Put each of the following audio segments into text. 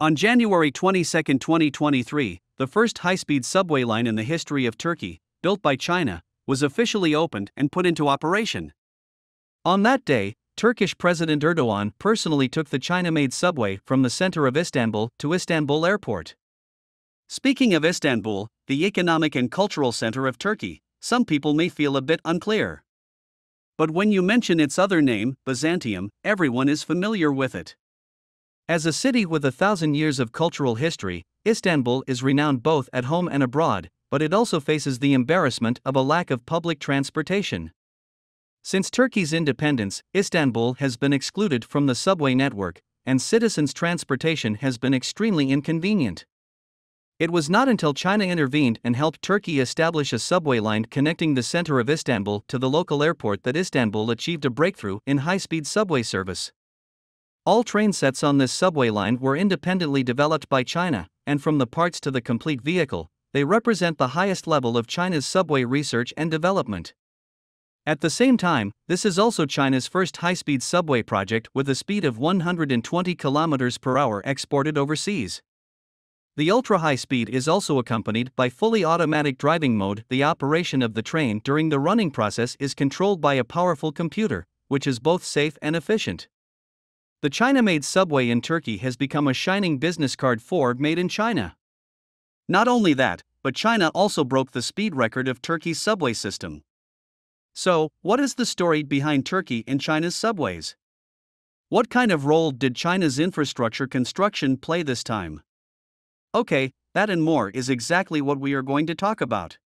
On January 22, 2023, the first high speed subway line in the history of Turkey, built by China, was officially opened and put into operation. On that day, Turkish President Erdogan personally took the China made subway from the center of Istanbul to Istanbul Airport. Speaking of Istanbul, the economic and cultural center of Turkey, some people may feel a bit unclear. But when you mention its other name, Byzantium, everyone is familiar with it. As a city with a thousand years of cultural history, Istanbul is renowned both at home and abroad, but it also faces the embarrassment of a lack of public transportation. Since Turkey's independence, Istanbul has been excluded from the subway network, and citizens' transportation has been extremely inconvenient. It was not until China intervened and helped Turkey establish a subway line connecting the center of Istanbul to the local airport that Istanbul achieved a breakthrough in high speed subway service. All train sets on this subway line were independently developed by China, and from the parts to the complete vehicle, they represent the highest level of China's subway research and development. At the same time, this is also China's first high speed subway project with a speed of 120 km per hour exported overseas. The ultra high speed is also accompanied by fully automatic driving mode. The operation of the train during the running process is controlled by a powerful computer, which is both safe and efficient. The China made subway in Turkey has become a shining business card for Made in China. Not only that, but China also broke the speed record of Turkey's subway system. So, what is the story behind Turkey and China's subways? What kind of role did China's infrastructure construction play this time? Okay, that and more is exactly what we are going to talk about.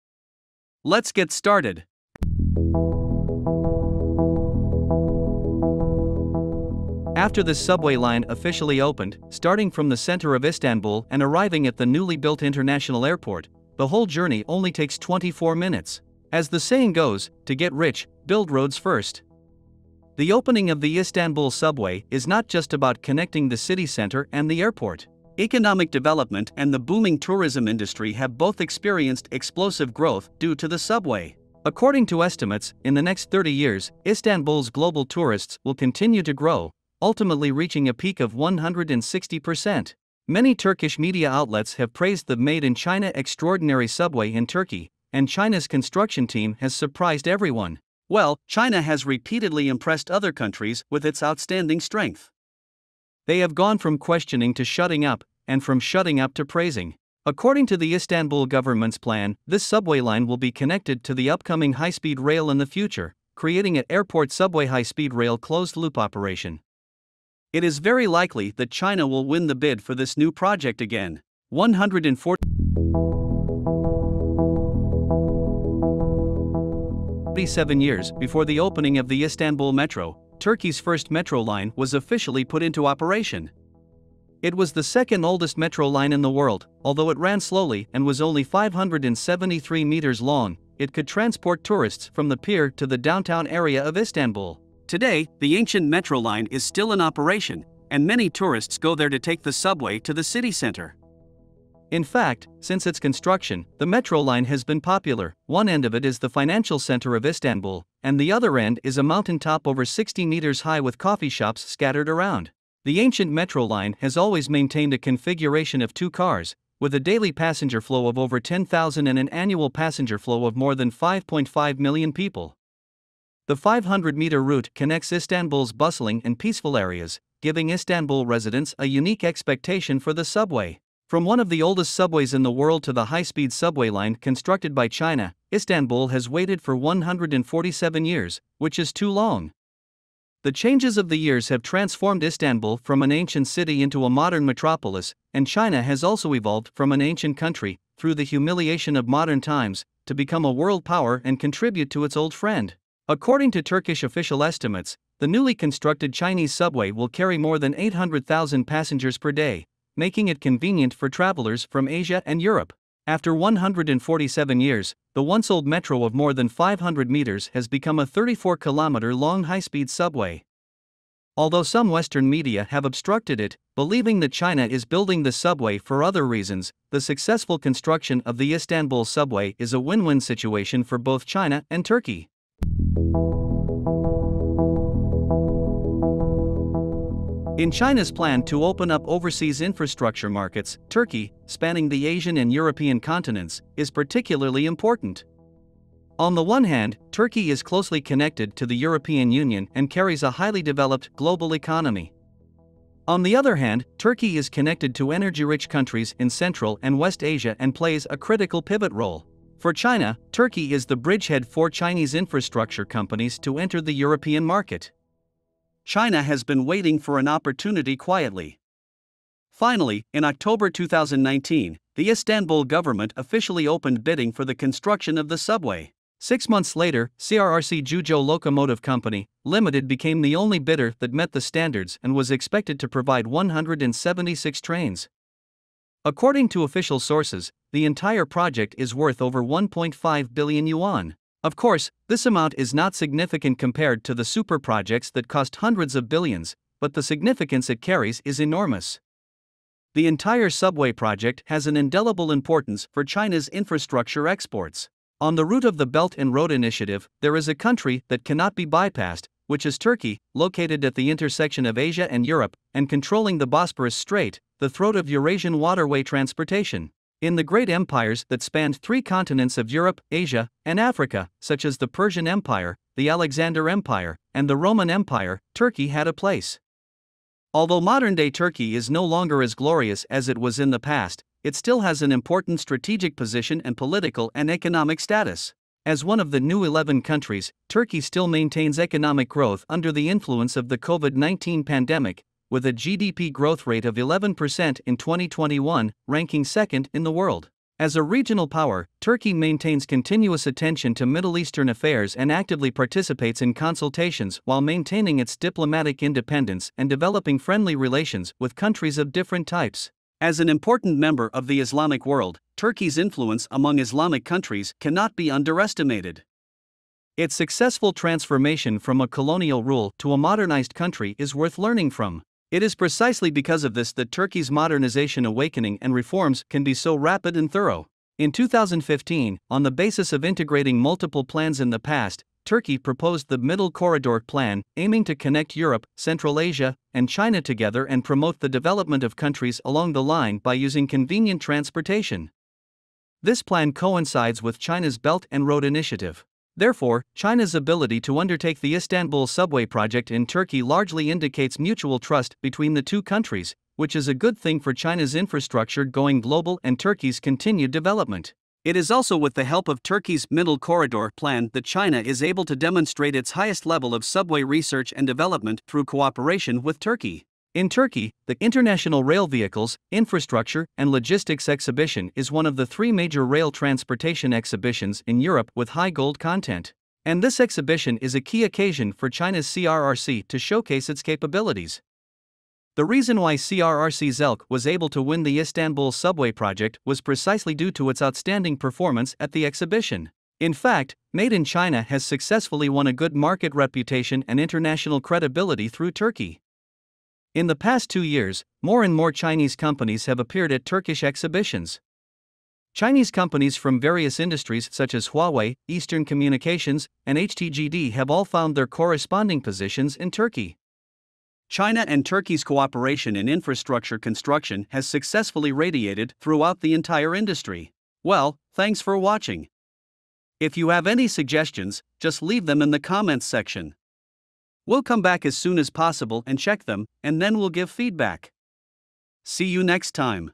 Let's get started. After the subway line officially opened, starting from the center of Istanbul and arriving at the newly built international airport, the whole journey only takes 24 minutes. As the saying goes, to get rich, build roads first. The opening of the Istanbul subway is not just about connecting the city center and the airport. Economic development and the booming tourism industry have both experienced explosive growth due to the subway. According to estimates, in the next 30 years, Istanbul's global tourists will continue to grow, ultimately reaching a peak of 160%. Many Turkish media outlets have praised the made in China extraordinary subway in Turkey, and China's construction team has surprised everyone. Well, China has repeatedly impressed other countries with its outstanding strength. They have gone from questioning to shutting up, and from shutting up to praising. According to the Istanbul government's plan, this subway line will be connected to the upcoming high speed rail in the future, creating an airport subway high speed rail closed loop operation. It is very likely that China will win the bid for this new project again. 147 years before the opening of the Istanbul Metro, Turkey's first metro line was officially put into operation. It was the second oldest metro line in the world, although it ran slowly and was only 573 meters long, it could transport tourists from the pier to the downtown area of Istanbul. Today, the ancient metro line is still in operation, and many tourists go there to take the subway to the city center. In fact, since its construction, the metro line has been popular. One end of it is the financial center of Istanbul, and the other end is a mountaintop over 60 meters high with coffee shops scattered around. The ancient metro line has always maintained a configuration of two cars, with a daily passenger flow of over 10,000 and an annual passenger flow of more than 5.5 million people. The 500 meter route connects Istanbul's bustling and peaceful areas, giving Istanbul residents a unique expectation for the subway. From one of the oldest subways in the world to the high speed subway line constructed by China, Istanbul has waited for 147 years, which is too long. The changes of the years have transformed Istanbul from an ancient city into a modern metropolis, and China has also evolved from an ancient country, through the humiliation of modern times, to become a world power and contribute to its old friend. According to Turkish official estimates, the newly constructed Chinese subway will carry more than 800,000 passengers per day, making it convenient for travelers from Asia and Europe. After 147 years, the once old metro of more than 500 meters has become a 34 kilometer long high speed subway. Although some Western media have obstructed it, believing that China is building the subway for other reasons, the successful construction of the Istanbul subway is a win win situation for both China and Turkey. In China's plan to open up overseas infrastructure markets, Turkey, spanning the Asian and European continents, is particularly important. On the one hand, Turkey is closely connected to the European Union and carries a highly developed global economy. On the other hand, Turkey is connected to energy rich countries in Central and West Asia and plays a critical pivot role. For China, Turkey is the bridgehead for Chinese infrastructure companies to enter the European market. China has been waiting for an opportunity quietly. Finally, in October 2019, the Istanbul government officially opened bidding for the construction of the subway. Six months later, CRRC Zhuzhou Locomotive Company, Limited became the only bidder that met the standards and was expected to provide 176 trains. According to official sources, the entire project is worth over 1.5 billion yuan. Of course, this amount is not significant compared to the super projects that cost hundreds of billions, but the significance it carries is enormous. The entire subway project has an indelible importance for China's infrastructure exports. On the route of the Belt and Road Initiative, there is a country that cannot be bypassed, which is Turkey, located at the intersection of Asia and Europe, and controlling the Bosporus Strait, the throat of Eurasian waterway transportation. In the great empires that spanned three continents of Europe, Asia, and Africa, such as the Persian Empire, the Alexander Empire, and the Roman Empire, Turkey had a place. Although modern day Turkey is no longer as glorious as it was in the past, it still has an important strategic position and political and economic status. As one of the new 11 countries, Turkey still maintains economic growth under the influence of the COVID 19 pandemic, with a GDP growth rate of 11% in 2021, ranking second in the world. As a regional power, Turkey maintains continuous attention to Middle Eastern affairs and actively participates in consultations while maintaining its diplomatic independence and developing friendly relations with countries of different types. As an important member of the Islamic world, Turkey's influence among Islamic countries cannot be underestimated. Its successful transformation from a colonial rule to a modernized country is worth learning from. It is precisely because of this that Turkey's modernization awakening and reforms can be so rapid and thorough. In 2015, on the basis of integrating multiple plans in the past, Turkey proposed the Middle Corridor Plan, aiming to connect Europe, Central Asia, and China together and promote the development of countries along the line by using convenient transportation. This plan coincides with China's Belt and Road Initiative. Therefore, China's ability to undertake the Istanbul subway project in Turkey largely indicates mutual trust between the two countries, which is a good thing for China's infrastructure going global and Turkey's continued development. It is also with the help of Turkey's Middle Corridor plan that China is able to demonstrate its highest level of subway research and development through cooperation with Turkey. In Turkey, the International Rail Vehicles, Infrastructure, and Logistics Exhibition is one of the three major rail transportation exhibitions in Europe with high gold content. And this exhibition is a key occasion for China's CRRC to showcase its capabilities. The reason why CRRC Zelk was able to win the Istanbul subway project was precisely due to its outstanding performance at the exhibition. In fact, Made in China has successfully won a good market reputation and international credibility through Turkey. In the past two years, more and more Chinese companies have appeared at Turkish exhibitions. Chinese companies from various industries such as Huawei, Eastern Communications, and HTGD have all found their corresponding positions in Turkey. China and Turkey's cooperation in infrastructure construction has successfully radiated throughout the entire industry. Well, thanks for watching. If you have any suggestions, just leave them in the comments section. We'll come back as soon as possible and check them, and then we'll give feedback. See you next time.